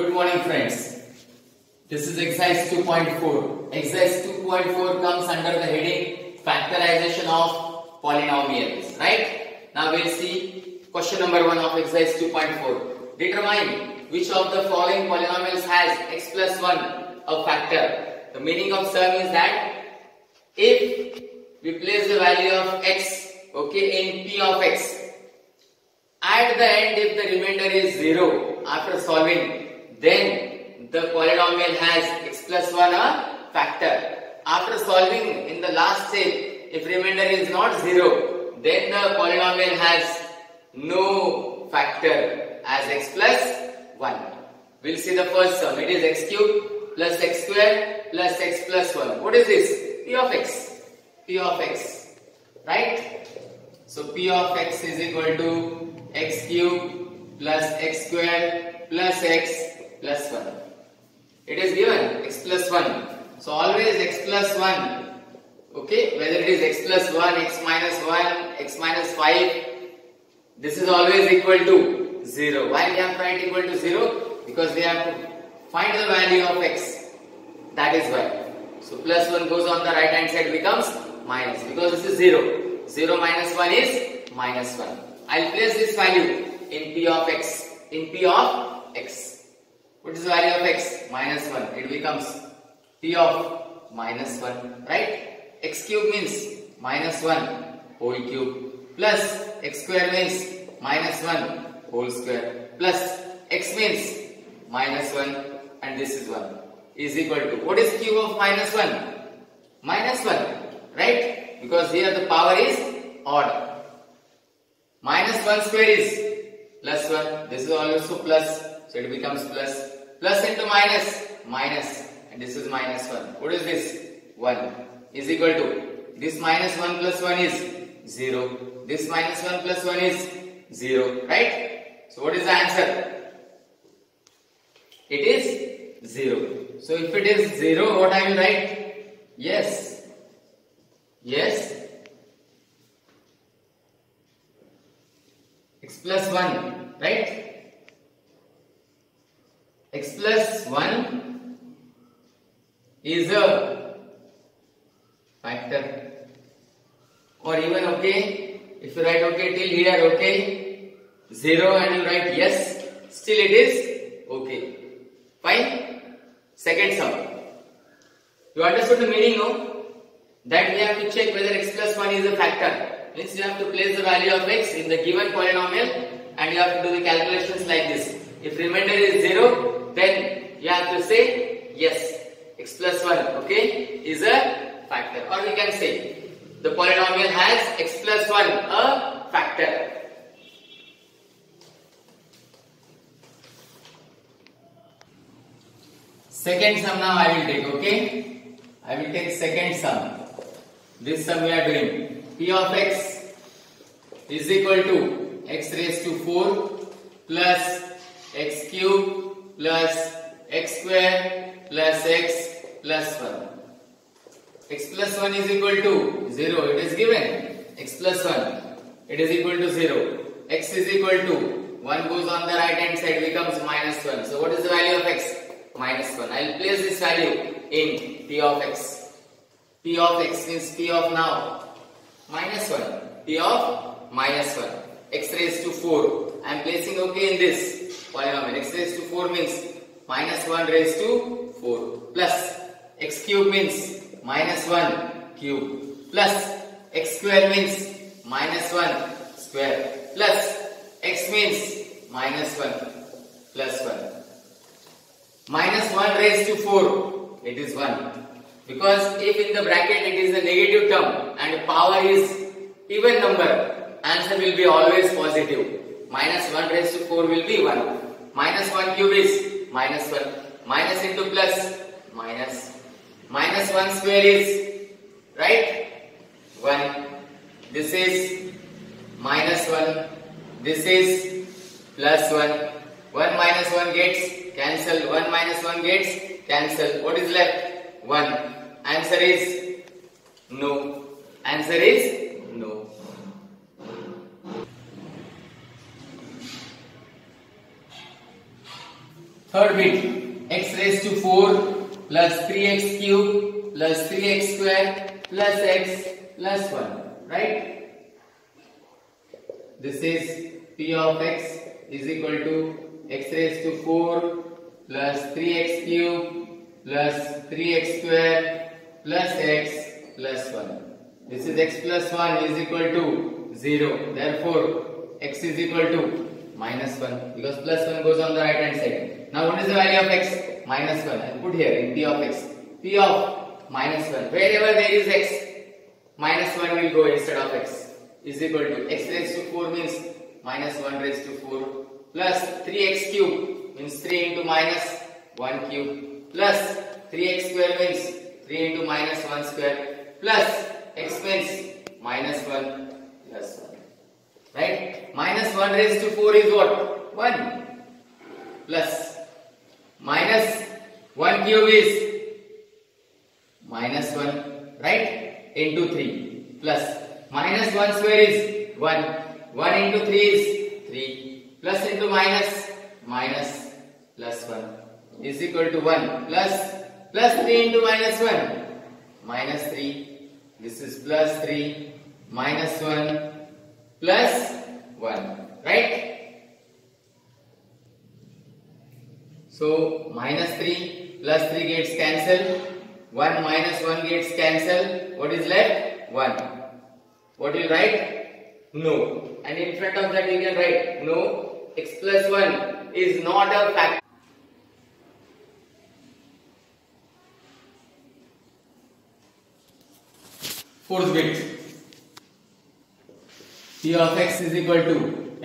Good morning friends. This is exercise 2.4. Exercise 2.4 comes under the heading factorization of polynomials. Right? Now we'll see question number 1 of exercise 2.4. Determine which of the following polynomials has x plus 1 a factor. The meaning of sum is that if we place the value of x okay in p of x at the end if the remainder is 0 after solving then the polynomial has x plus 1 a factor. After solving in the last step, if remainder is not 0, then the polynomial has no factor as x plus 1. We'll see the first sum. It is x cube plus x square plus x plus 1. What is this? p of x. p of x. Right? So p of x is equal to x cube plus x square plus x plus 1. It is given x plus 1. So always x plus 1. Okay, whether it is x plus 1, x minus 1, x minus 5, this is always equal to 0. Why we have write equal to 0? Because we have to find the value of x. That is why. So plus 1 goes on the right hand side becomes minus because this is 0. 0 minus 1 is minus 1. I'll place this value in p of x. In p of x. What is the value of x? Minus 1. It becomes p of minus 1. Right? x cube means minus 1 whole cube plus x square means minus 1 whole square plus x means minus 1 and this is 1 is equal to what is cube of minus 1? Minus 1 right? Because here the power is odd. Minus 1 square is plus 1. This is also plus so it becomes plus. Plus into minus, minus. And this is minus 1. What is this? 1 is equal to. This minus 1 plus 1 is 0. This minus 1 plus 1 is 0. Right? So what is the answer? It is 0. So if it is 0, what I will write? Yes. Yes. x plus 1. Right? X plus 1 is a factor. Or even okay if you write okay till here okay 0 and you write yes still it is okay. Fine. Second sum. You understood the meaning no? That we have to check whether x plus 1 is a factor. Means you have to place the value of x in the given polynomial and you have to do the calculations like this. If remainder is 0 then you have to say yes. X plus 1 okay is a factor. Or we can say the polynomial has x plus 1 a factor. Second sum now i will take okay? I will take second sum. This sum we are doing. P of x is equal to x raised to 4 plus x cube plus x square plus x plus 1. x plus 1 is equal to 0. It is given. x plus 1. It is equal to 0. x is equal to 1 goes on the right hand side becomes minus 1. So what is the value of x? Minus 1. I will place this value in p of x. p of x means p of now minus 1. p of minus 1. x raised to 4. I am placing okay in this polynomial x raised to 4 means minus 1 raised to 4 plus x cube means minus 1 cube plus x square means minus 1 square plus x means minus 1 plus 1 minus 1 raised to 4 it is 1 because if in the bracket it is a negative term and power is even number answer will be always positive. Minus 1 raised to 4 will be 1 minus 1 cube is minus 1 minus into plus. Minus. Minus 1 square is right? 1 this is minus 1 this is plus 1 1 minus 1 gets cancel 1 minus 1 gets cancel what is left? 1 answer is no. Answer is Third bit x raised to 4 plus 3x cube plus 3x square plus x plus 1. Right? This is p of x is equal to x raised to 4 plus 3x cube plus 3x square plus x plus 1. This is x plus 1 is equal to 0. Therefore, x is equal to minus 1 because plus 1 goes on the right hand side. Now what is the value of x? Minus 1. I'll put here in p of x. p of minus 1. Wherever there is x, minus 1 will go instead of x is equal to x raised to 4 means minus 1 raised to 4 plus 3x cube means 3 into minus 1 cube plus 3x square means 3 into minus 1 square plus x means minus 1 plus 1. Right? Minus 1 raised to 4 is what? 1 plus minus 1 cube is minus 1 right? Into 3 plus minus 1 square is 1 1 into 3 is 3 plus into minus minus plus 1 is equal to 1 plus plus 3 into minus 1 minus 3 this is plus 3 minus 1 plus 1 right so minus 3 plus 3 gets cancelled. 1 minus 1 gets cancelled. What is left? 1 what you write? No. And in front of that you can write no. X plus 1 is not a factor fourth bit p of x is equal to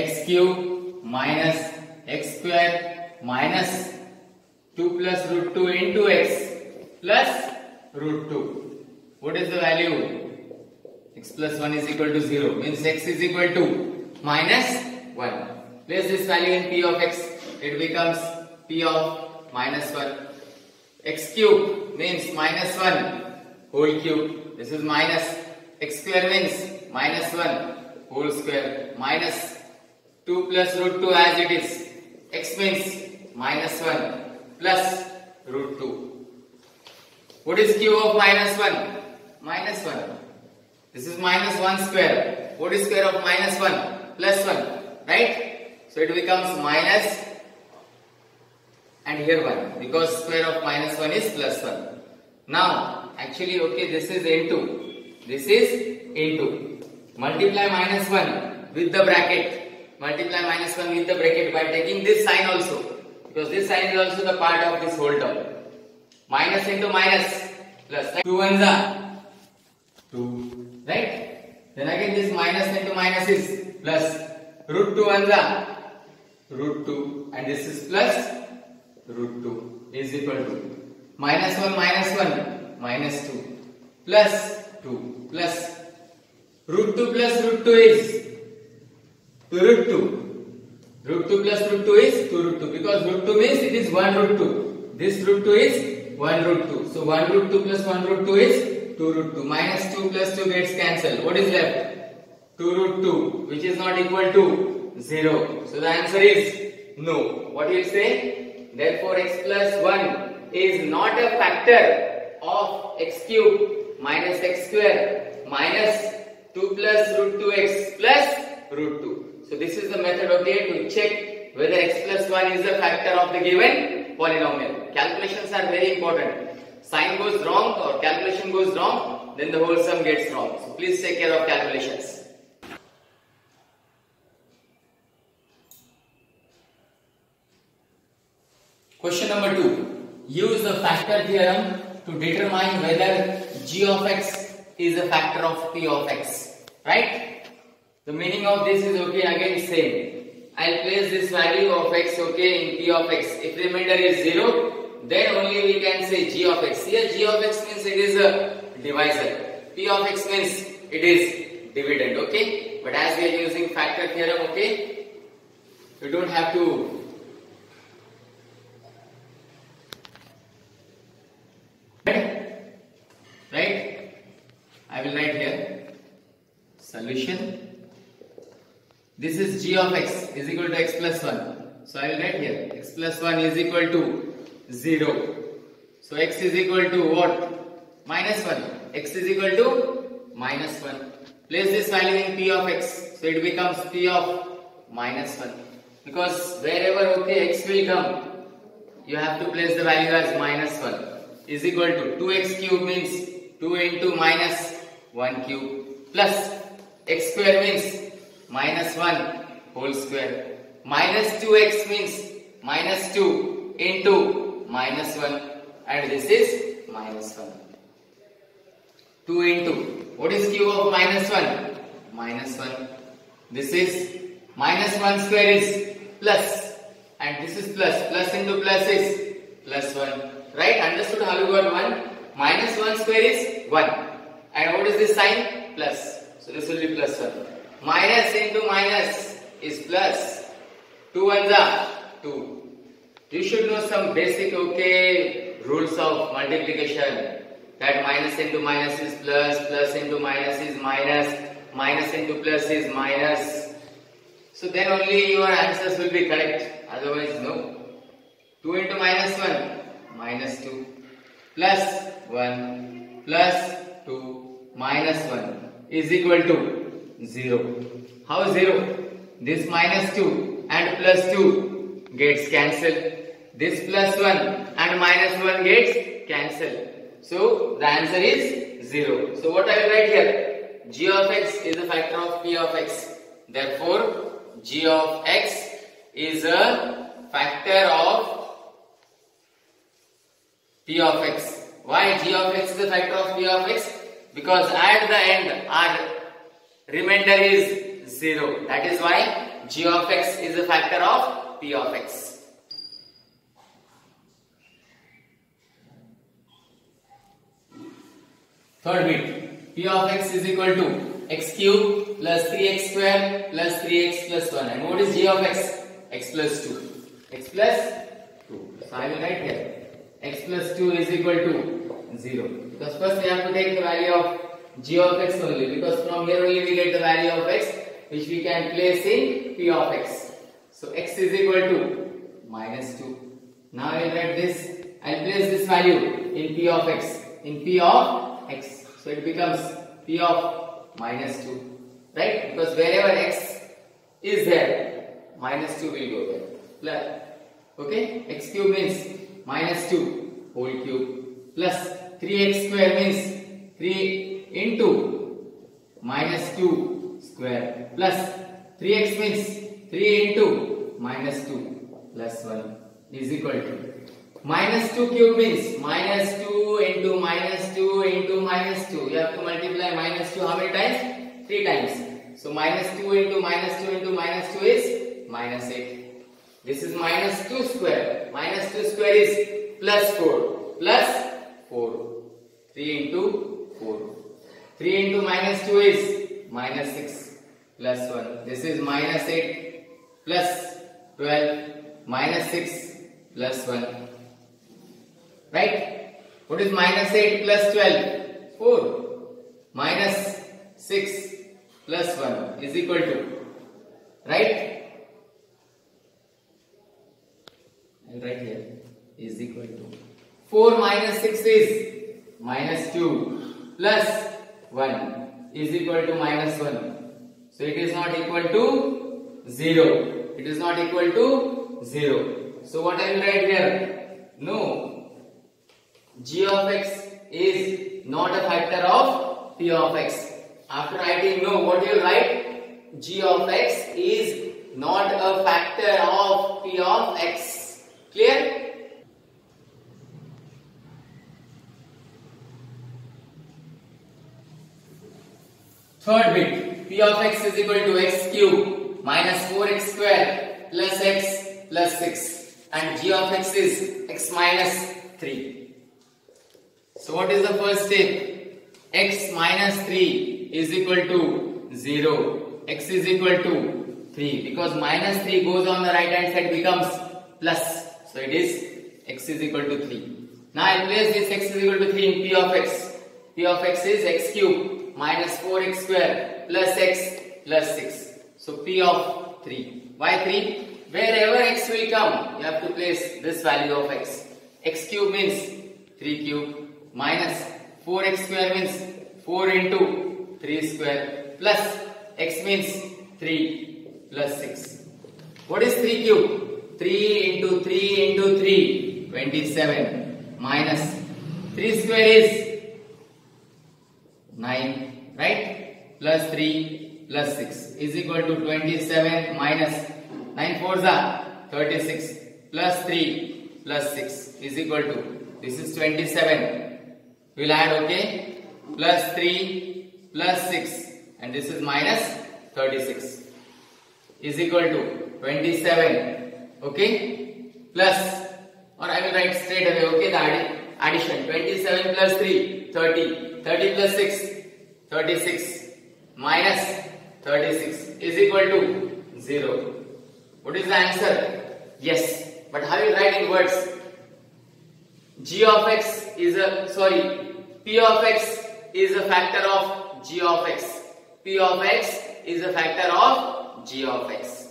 x cube minus x square minus 2 plus root 2 into x plus root 2 what is the value? x plus 1 is equal to 0 means x is equal to minus 1 place this value in p of x. It becomes p of minus 1 x cube means minus 1 whole cube this is minus. X square means minus 1 whole square. Minus 2 plus root 2 as it is. x means minus 1 plus root 2. What is cube of minus 1? Minus 1. This is minus 1 square. What is square of minus 1? Plus 1. Right? So it becomes minus and here 1 because square of minus 1 is plus 1. Now actually okay this is into this is into multiply minus 1 with the bracket multiply minus 1 with the bracket by taking this sign also because this sign is also the part of this whole term. Minus into minus plus 2 ones are. 2 right? Then again this minus into minus is plus. Root 2 ones are. Root 2 and this is plus root 2 is equal to minus 1 minus 1 minus 2 plus 2 plus. Root 2 plus root 2 is. Root 2 root 2 plus root 2 is 2 root 2 because root 2 means it is 1 root 2 this root 2 is 1 root 2 so 1 root 2 plus 1 root 2 is 2 root 2 minus 2 plus 2 gets cancelled. What is left? 2 root 2 which is not equal to 0 so the answer is no. What will you say? Therefore x plus 1 is not a factor of x cube minus x square minus 2 plus root 2x plus root 2 so this is the method of okay to check whether x plus 1 is a factor of the given polynomial calculations are very important sign goes wrong or calculation goes wrong then the whole sum gets wrong so please take care of calculations Question number 2. Use the factor theorem to determine whether g of x is a factor of p of x. Right? The meaning of this is okay again same. I'll place this value of x okay in p of x. If remainder is 0, then only we can say g of x. Here g of x means it is a divisor. p of x means it is dividend. Okay? But as we are using factor theorem, okay, you don't have to right I will write here solution this is g of x is equal to x plus 1 So I will write here x plus 1 is equal to 0. So x is equal to what? Minus 1. x is equal to minus 1. Place this value in p of x. So it becomes p of minus 1. Because wherever okay x will come, you have to place the value as minus 1 is equal to 2x cube means 2 into minus 1 cube plus x square means minus 1 whole square. Minus 2x means minus 2 into minus 1 and this is minus 1 2 into. What is cube of minus 1 minus 1 this is minus 1 square is plus. And this is plus. Plus into plus is plus 1 right? Understood? How you got 1 minus 1 square is 1 and what is this sign? Plus. So this will be plus 1 minus into minus is plus. 2 ones are 2 you should know some basic okay rules of multiplication. That minus into minus is plus plus into minus is minus minus into plus is minus. So then only your answers will be correct. Otherwise no. 2 into minus 1 minus 2 plus 1 plus 2 minus 1 is equal to 0 how 0 this minus 2 and plus 2 gets cancelled. This plus 1 and minus 1 gets cancelled. So the answer is 0 so what I will write here? G of x is a factor of p of x. Therefore g of x is a factor of p of x. Why g of x is a factor of p of x? Because at the end our remainder is 0 that is why g of x is a factor of p of x Third bit, p of x is equal to x cube plus 3x square plus 3x plus 1. And what is g of x? x plus 2. x plus 2. So I will write here x plus 2 is equal to 0. Because first we have to take the value of g of x only. Because from here only we get the value of x which we can place in p of x. So x is equal to minus 2. Now I will write this. I will place this value in p of x. In p of x. So it becomes p of minus 2. Right? Because wherever x is there, minus 2 will go there. Okay? x cube means minus 2 whole cube plus 3x square means 3 into minus 2 square plus 3x means 3 into minus 2 plus 1 is equal to minus 2 cube means minus 2 into minus 2 into minus 2 you have to multiply minus 2 how many times? 3 times. So minus 2 into minus 2 into minus 2 is minus 8 this is minus 2 square. Minus 2 square is plus 4 plus 4 3 into 4 3 into minus 2 is minus 6 plus 1 this is minus 8 plus 12 minus 6 plus 1 right? What is minus 8 plus 12 4 minus 6 plus 1 is equal to right? I'll write here is equal to 4 minus 6 is minus 2 plus 1 is equal to minus 1 so it is not equal to 0 it is not equal to 0 so what I will write here? No. G of x is not a factor of p of x. After writing no what you will write? G of x is not a factor of p of x. Clear? Third bit, p of x is equal to x cube minus 4x square plus x plus 6 and g of x is x minus 3. So what is the first step? x minus 3 is equal to 0. x is equal to 3 because minus 3 goes on the right hand side becomes plus. So it is x is equal to 3. Now I place this x is equal to 3 in p of x. p of x is x cube minus 4x square plus x plus 6. So p of 3. Why 3? wherever x will come, you have to place this value of x. x cube means 3 cube minus 4x square means 4 into 3 square plus x means 3 plus 6. What is 3 cube? 3 into 3 into 3, 27 minus 3 square is 9, right? Plus 3 plus 6 is equal to 27 minus 9 fours are 36 plus 3 plus 6 is equal to this is 27 we'll add okay? Plus 3 plus 6 and this is minus 36 is equal to 27 okay? Plus or I will write straight away okay? The addition 27 plus 3 30 30 plus 6 36 minus 36 is equal to 0 what is the answer? Yes. But how you write in words? G of x is a, sorry, P of x is a factor of G of x. P of x is a factor of G of x.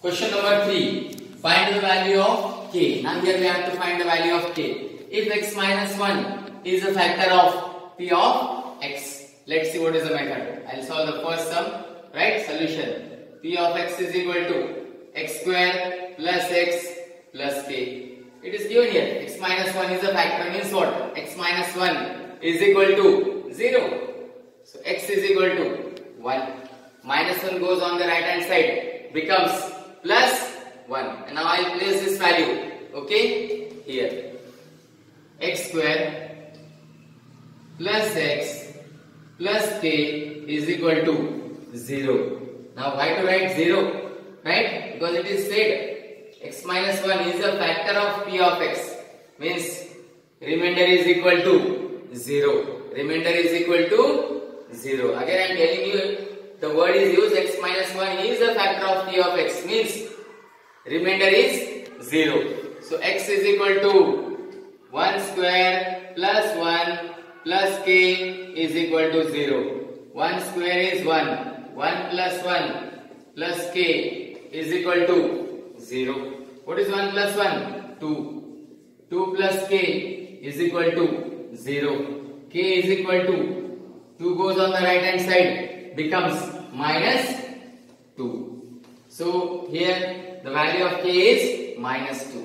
Question number 3. Find the value of Now here we have to find the value of k. If x minus 1 is a factor of P of x Let's see what is the method. I'll solve the first sum. Right? Solution. P of x is equal to x square plus x plus k. It is given here. x minus 1 is a factor means what? x minus 1 is equal to 0. So x is equal to 1. Minus 1 goes on the right hand side. Becomes plus 1. And now I'll place this value. Okay? Here. x square plus x plus k is equal to 0. Now why to write 0? Right? Because it is said x minus 1 is a factor of p of x. Means remainder is equal to 0. Remainder is equal to 0. Again I am telling you the word is used x minus 1 is a factor of p of x. Means remainder is 0. So x is equal to 1 square plus 1 plus k is equal to 0. 1 square is 1. 1 plus 1 plus k is equal to 0. What is 1 plus 1? 2. 2 plus k is equal to 0. k is equal to 2 goes on the right hand side becomes minus 2. So here the value of k is minus 2.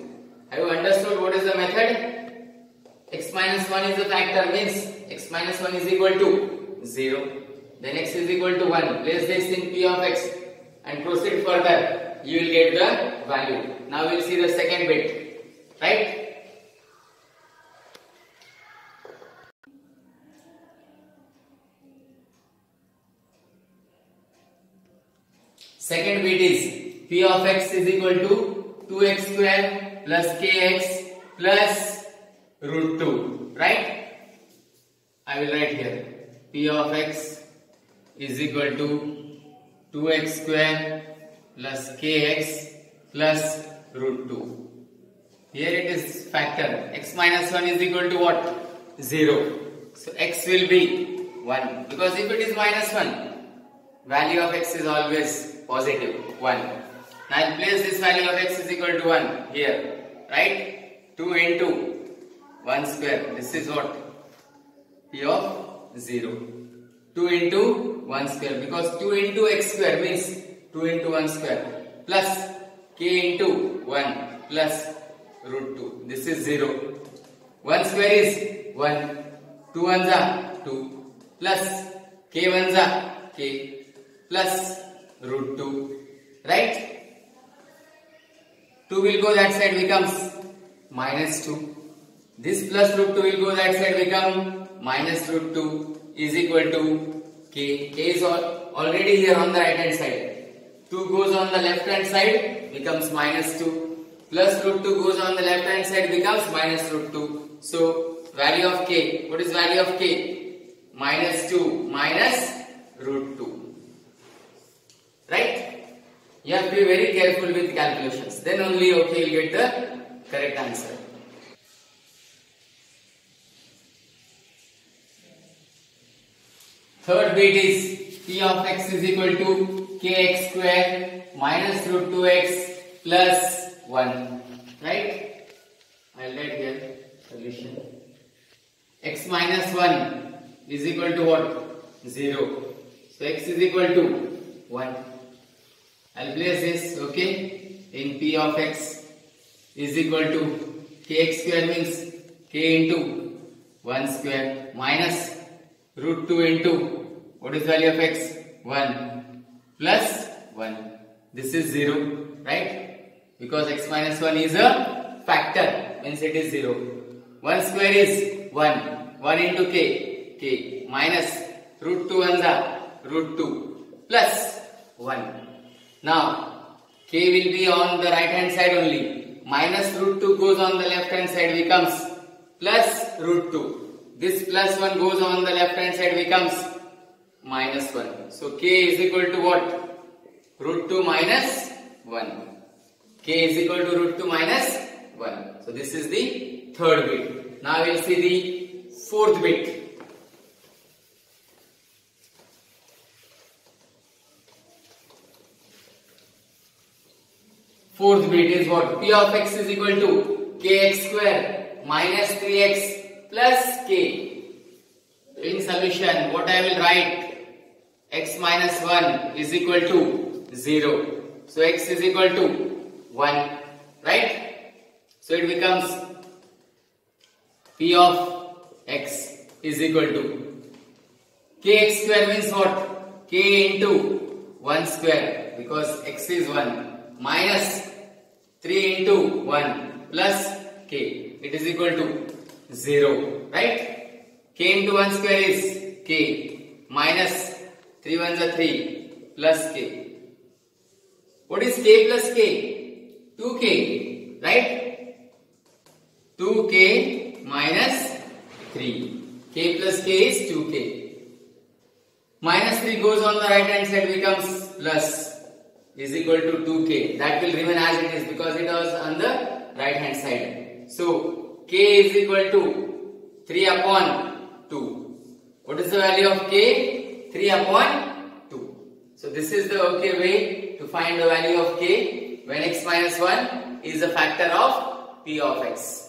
Have you understood what is the method? x minus 1 is a factor means x minus 1 is equal to 0 then x is equal to 1 place this in p of x and proceed further. You will get the value. Now we'll see the second bit. Right? Second bit is p of x is equal to 2x square plus kx plus root 2 right? I will write here. P of x is equal to 2x square plus kx plus root 2 here it is factor. X minus 1 is equal to what? 0 so x will be 1 because if it is minus 1 value of x is always positive 1 now I'll place this value of x is equal to 1 here right 2 into 1 square. This is what? P of 0. 2 into 1 square because 2 into x square means 2 into 1 square plus k into 1 plus root 2. This is 0. 1 square is 1. 2 ones are 2 plus k ones are k plus root 2. Right? 2 will go that side becomes minus 2. This plus root 2 will go that side become minus root 2 is equal to k. k is already here on the right hand side. 2 goes on the left hand side becomes minus 2. Plus root 2 goes on the left hand side becomes minus root 2. So value of k. What is value of k? Minus 2 minus root 2. Right? You have to be very careful with calculations. Then only okay you will get the correct answer. Third bit is p of x is equal to kx square minus root 2x plus 1. Right? I'll write here solution. x minus 1 is equal to what? 0. So x is equal to 1. I'll place this, okay, in p of x is equal to kx square means k into 1 square minus root 2 into what is value of x? 1 plus 1. This is 0, right? Because x minus 1 is a factor, means it is 0. 1 square is 1. 1 into k, k minus root 2 and the root 2 plus 1. Now, k will be on the right hand side only. Minus root 2 goes on the left hand side becomes plus root 2. This plus 1 goes on the left hand side becomes minus 1. So k is equal to what? Root 2 minus 1. k is equal to root 2 minus 1. So this is the third bit. Now we will see the fourth bit. Fourth bit is what? P of x is equal to kx square minus 3x plus k. In solution, what I will write? x minus 1 is equal to 0. So x is equal to 1. Right? So it becomes P of x is equal to kx square means what? k into 1 square because x is 1 minus 3 into 1 plus k. It is equal to 0. Right? k into 1 square is k minus 3 ones are 3 plus k. What is k plus k? 2k. Right? 2k minus 3. k plus k is 2k. Minus 3 goes on the right hand side becomes plus is equal to 2k. That will remain as it is because it was on the right hand side. So k is equal to 3 upon 2. What is the value of k? 3 upon 2. So this is the okay way to find the value of k when x minus 1 is a factor of p of x.